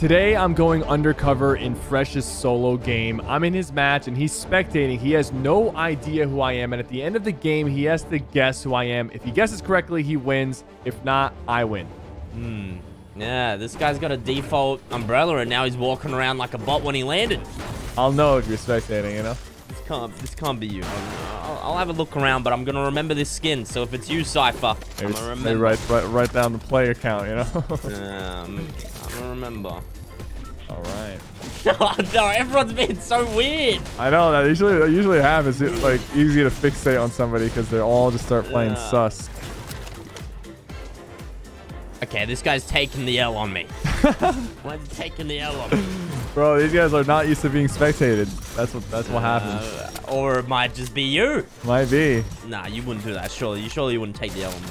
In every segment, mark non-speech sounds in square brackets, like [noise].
Today, I'm going undercover in Fresh's solo game. I'm in his match and he's spectating. He has no idea who I am. And at the end of the game, he has to guess who I am. If he guesses correctly, he wins. If not, I win. Hmm. Yeah, this guy's got a default umbrella and now he's walking around like a bot when he landed. I'll know if you're spectating, you know? This can't, this can't be you. I'll, I'll have a look around, but I'm going to remember this skin. So if it's you, Sypher, I'm going to remember. Write, write, write down the player count, you know? [laughs] um, I'm going to remember. All right. [laughs] no, everyone's being so weird. I know that usually usually happens. It's like easy to fixate on somebody because they all just start playing yeah. sus. Okay, this guy's taking the L on me. [laughs] Why is he taking the L on me? [laughs] Bro, these guys are not used to being spectated. That's what that's what uh, happens. Or it might just be you. Might be. Nah, you wouldn't do that. Surely, you surely you wouldn't take the L on me.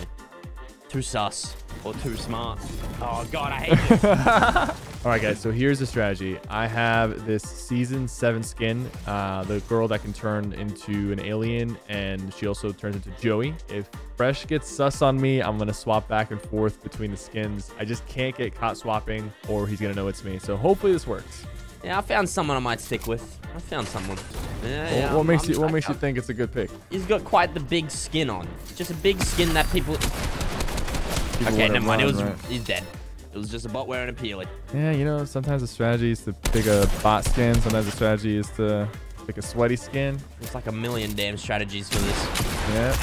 Too sus or too smart. Oh god, I hate this. [laughs] All right, guys. So here's the strategy. I have this season seven skin, uh, the girl that can turn into an alien, and she also turns into Joey. If Fresh gets sus on me, I'm gonna swap back and forth between the skins. I just can't get caught swapping, or he's gonna know it's me. So hopefully this works. Yeah, I found someone I might stick with. I found someone. Yeah, well, yeah. What I'm, makes I'm, you What I, makes I, you think it's a good pick? He's got quite the big skin on. Just a big skin that people. People okay, never mind. It was. Right? He's dead. It was just a bot wearing a peely. Yeah, you know, sometimes the strategy is to pick a bot skin. Sometimes the strategy is to pick a sweaty skin. There's like a million damn strategies for this. Yeah.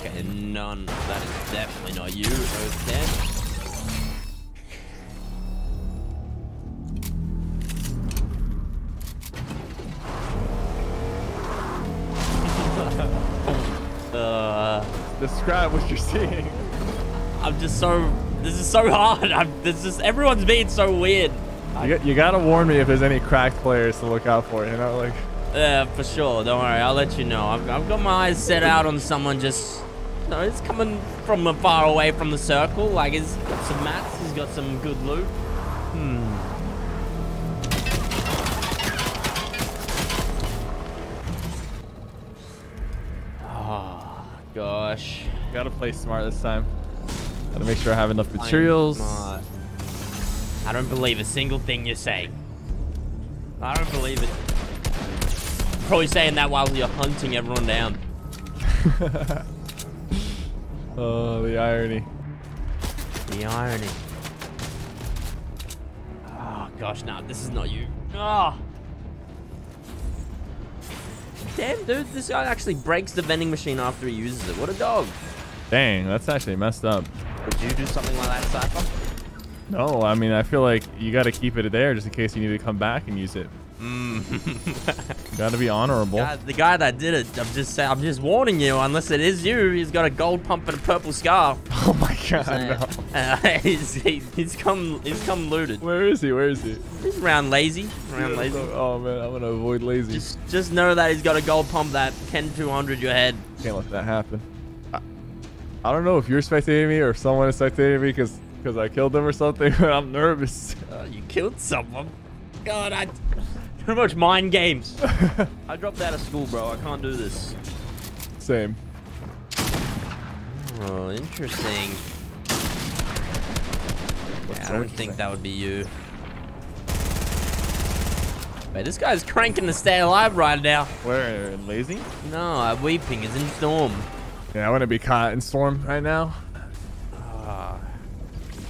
Okay, none. That is definitely not you. Okay. Describe what you're seeing. I'm just so this is so hard. I'm, this is everyone's being so weird. You, you gotta warn me if there's any cracked players to look out for. You know, like. Yeah, for sure. Don't worry. I'll let you know. I've, I've got my eyes set out on someone just. No, he's coming from far away from the circle. Like he's some mats. He's got some good loot. Hmm. Gosh. Gotta play smart this time. Gotta make sure I have enough materials. I don't believe a single thing you say. I don't believe it. Probably saying that while you're hunting everyone down. [laughs] oh, the irony. The irony. Oh, gosh, no, this is not you. Oh. Damn, dude, this guy actually breaks the vending machine after he uses it. What a dog. Dang, that's actually messed up. Would you do something like that, Sypher? No, I mean, I feel like you got to keep it there just in case you need to come back and use it. Mm. [laughs] got to be honorable. God, the guy that did it, I'm just I'm just warning you. Unless it is you, he's got a gold pump and a purple scarf. [laughs] Oh my god! No. Uh, [laughs] he's, he, he's come he's come looted. Where is he? Where is he? He's around lazy. Around yeah, lazy. Oh man, I'm gonna avoid lazy. Just just know that he's got a gold pump that can 200 your head. Can't let that happen. I don't know if you're spectating me or if someone is spectating me because because I killed them or something, [laughs] but I'm nervous. Uh, you killed someone? God, I... Too much mind games. [laughs] I dropped out of school, bro. I can't do this. Same. Oh, interesting. Yeah, I don't think that would be you. Wait, this guy's cranking to stay alive right now. Where? Lazy? No, I'm weeping. It's in Storm. Yeah, I want to be caught in storm right now.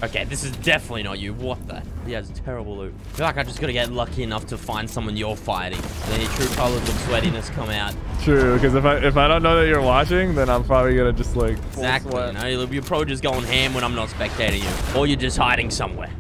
Okay, this is definitely not you. What the? He has terrible loot. I feel like I just got to get lucky enough to find someone you're fighting. Then your true colors of sweatiness come out. True, because if I if I don't know that you're watching, then I'm probably gonna just like exactly. You know, you're probably just going ham when I'm not spectating you, or you're just hiding somewhere.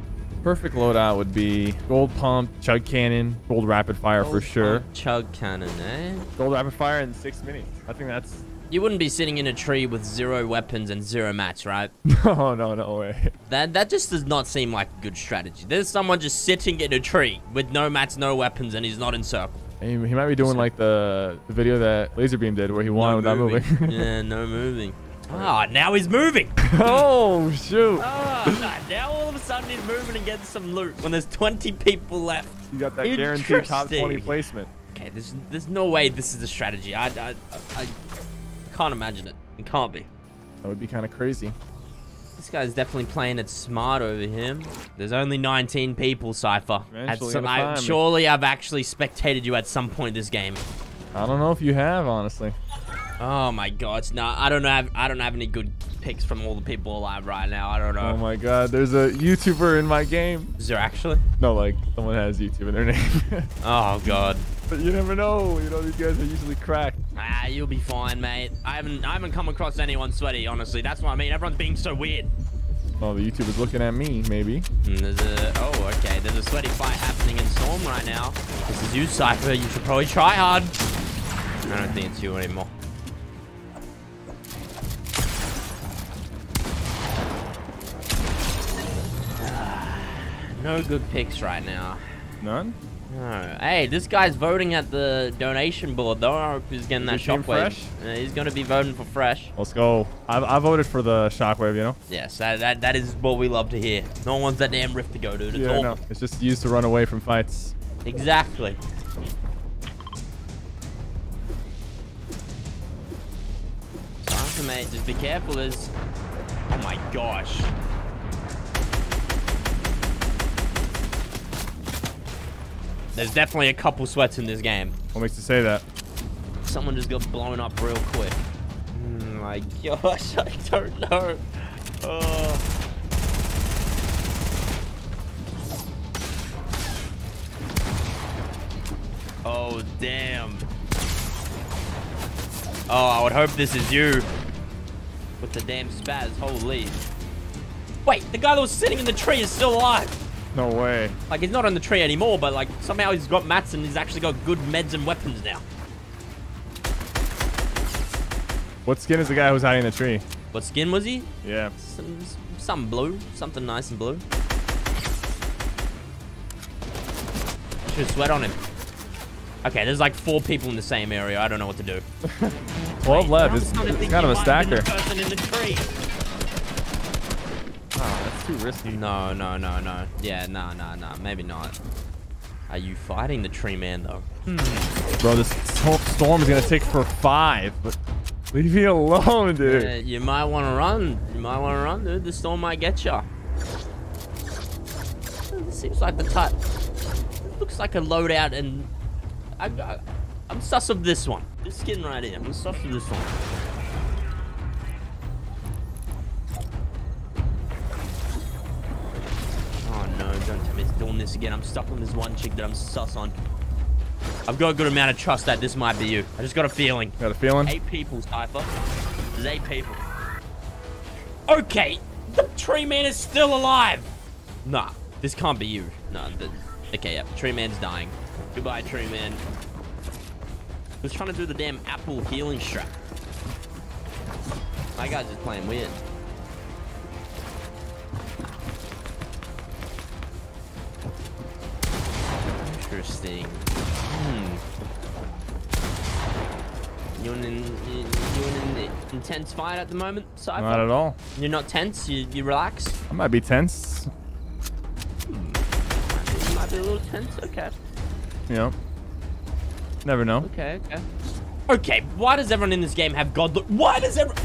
Perfect loadout would be gold pump, chug cannon, gold rapid fire gold for sure. chug cannon, eh? Gold rapid fire and six minis. I think that's you wouldn't be sitting in a tree with zero weapons and zero mats, right? [laughs] No, no, no way. That that just does not seem like a good strategy. There's someone just sitting in a tree with no mats, no weapons, and he's not in circle. He, he might be doing like the, video that Lazarbeam did where he won no without moving. moving. [laughs] yeah, no moving. [laughs] Ah, now he's moving. oh, shoot. Ah, now all of a sudden he's moving and getting some loot when there's 20 people left. You got that guaranteed top 20 placement. Okay, there's there's no way this is a strategy. I, I, I can't imagine it. It can't be. That would be kind of crazy. This guy's definitely playing it smart over him. There's only 19 people, Sypher. Some- I, surely I've actually spectated you at some point this game. I don't know if you have, honestly. Oh my god, no, I don't have I don't have any good picks from all the people alive right now. I don't know. Oh my god, there's a YouTuber in my game. Is there actually? No, like, someone has YouTube in their [laughs] name. Oh god. but you never know. You know, these guys are usually cracked. Ah, you'll be fine, mate. I haven't I haven't come across anyone sweaty, honestly. That's what I mean. Everyone's being so weird. Oh, the YouTuber's looking at me, maybe. Hmm, There's a oh okay. There's a sweaty fight happening in Storm right now. This is you, Sypher. You should probably try hard. I don't think it's you anymore. No good picks right now. None? No. Hey, this guy's voting at the donation board though. I hope he's getting that Is team shockwave. Uh, he's gonna be voting for fresh. Let's go. I, I voted for the shockwave, you know? Yes, that, that that is what we love to hear. No one wants that damn rift to go, dude. It's yeah, all no. It's just used to run away from fights. exactly. Sorry, mate. Just be careful. There's. Oh my gosh. There's definitely a couple sweats in this game. What makes you say that? Someone just got blown up real quick. Mm, my gosh, [laughs] I don't know. Oh. Oh, damn. Oh, I would hope this is you. With the damn spaz, holy. Wait, the guy that was sitting in the tree is still alive. No way. Like, he's not on the tree anymore, but, like, somehow he's got mats and he's actually got good meds and weapons now. What skin is the guy who's hiding in the tree? What skin was he? Yeah. Some, some blue. Something nice and blue. Should sweat on him. Okay, there's like four people in the same area. I don't know what to do. [laughs] 12 left. I'm It's, it's kind of a might have been stacker. the person in the tree. Oh, that's too risky. No, no, no, no. Yeah, no, no, no. Maybe not. Are you fighting the tree man though? Bro, this storm is going to take for five. But leave me alone, dude. Uh, you might want to run. You might want to run, dude. The storm might get you. This seems like the type. Looks like a loadout, and I, I, I'm sus of this one. This skin right here. I'm sus of this one. This again. I'm stuck on this one chick that I'm sus on. I've got a good amount of trust that this might be you. I just got a feeling. Got a feeling? Eight people, Sypher. There's eight people. Okay, the tree man is still alive. Nah, this can't be you. Nah, the, okay, yeah, tree man's dying. Goodbye, tree man. He was trying to do the damn apple healing strap. My guy's just playing weird. Interesting. Hmm. You in, you, you in an intense fight at the moment, Sypher? Not at all. You're not tense. You you relaxed. I might be tense. You might be a little tense. Okay. Know. Never know. Okay. Okay. Okay. Why does everyone in this game have god? Look. Why does everyone...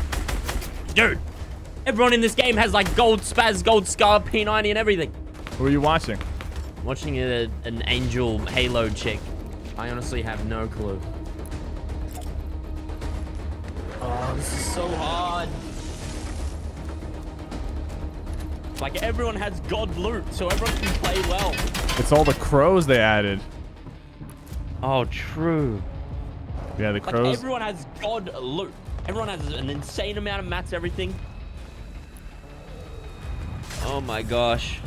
Dude. Everyone in this game has like gold spaz, gold scar, P90, and everything. Who are you watching? Watching a, an angel Halo chick. I honestly have no clue. Oh, this is so hard. Like everyone has god loot, so everyone can play well. It's all the crows they added. Oh, true. Yeah, the Like crows. everyone has god loot. Everyone has an insane amount of mats, everything. Oh my gosh.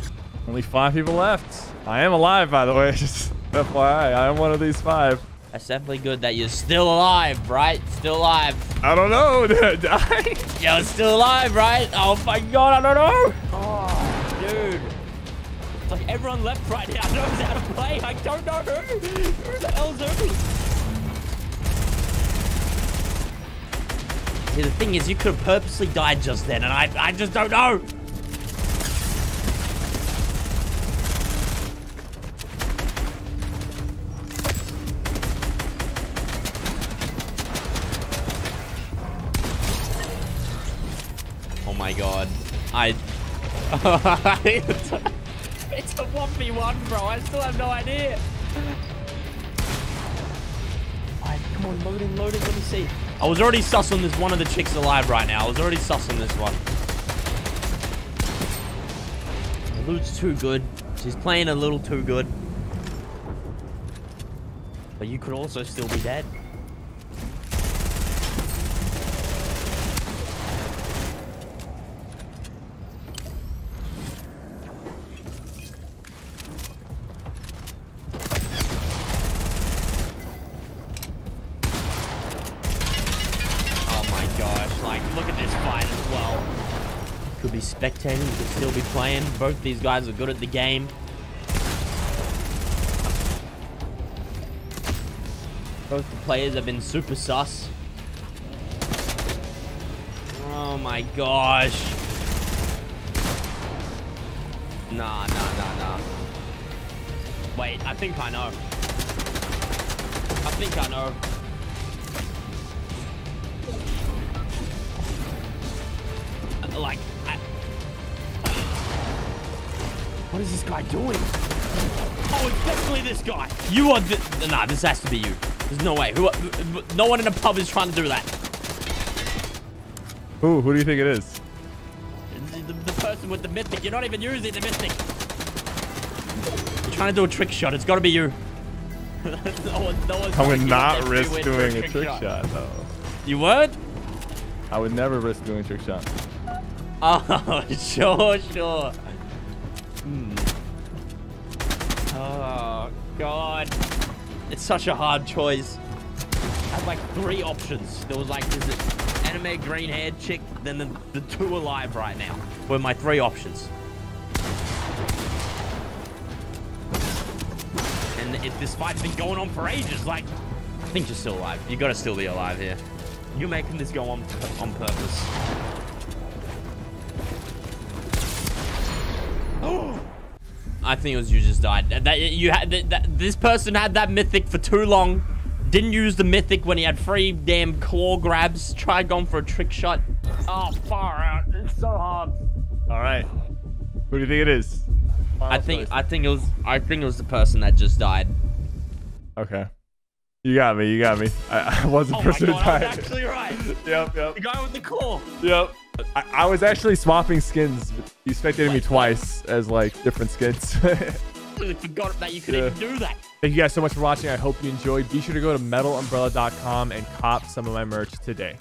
Only five people left. I am alive, by the way. [laughs] Just FYI, I am one of these five. That's definitely good that you're still alive, right? Still alive. I don't know. [laughs] Did I die? You're still alive, right? Oh my god, I don't know. Oh, dude. It's like everyone left right now knows how to play. I don't know who. Who the hell's who? See, the thing is, you could have purposely died just then, and I, I just don't know. My god. I. [laughs] it's a it's 1v1, bro. I still have no idea. Alright, come on, loading, loading. Let me see. I was already sus on this one of the chicks alive right now. I was already sus on this one. The loot's too good. She's playing a little too good. But you could also still be dead. Oh my gosh, like, look at this fight as well. Could be spectating, you could still be playing. Both these guys are good at the game. Both the players have been super sus. Oh my gosh. Nah, nah, nah, nah. Wait, I think I know. I think I know. like what is this guy doing oh it's definitely this guy you are the nah this has to be you there's no way who no one in a pub is trying to do that Who? Who do you think it is? the, the person with the mythic you're not even using the mythic you're trying to do a trick shot it's got to be you [laughs] no one, no one's I would not risk free win for doing a trick shot, though. you would I would never risk doing a trick shot. [laughs] Oh, sure, sure. Hmm. Oh, God. It's such a hard choice. I had like three options. There was like this anime green haired chick, then the, the two alive right now were my three options. And if this fight's been going on for ages, like, I think you're still alive. You gotta still be alive here. You're making this go on on purpose. [gasps] I think it was you just died. That you had that, that, this person had that mythic for too long. Didn't use the mythic when he had three damn claw grabs. Tried going for a trick shot. Oh, far out. It's so hard. All right. Who do you think it is? I think I think it was I think it was the person that just died. Okay. You got me. You got me. I, I was the Oh my person who god, I was died. actually right. [laughs] Yep. Yep. The guy with the claw. Yep. I, I was actually swapping skins. You spectated me twice as like different skins. Completely forgot that you could Yeah. even do that. Thank you guys so much for watching. I hope you enjoyed. Be sure to go to metalumbrella.com and cop some of my merch today.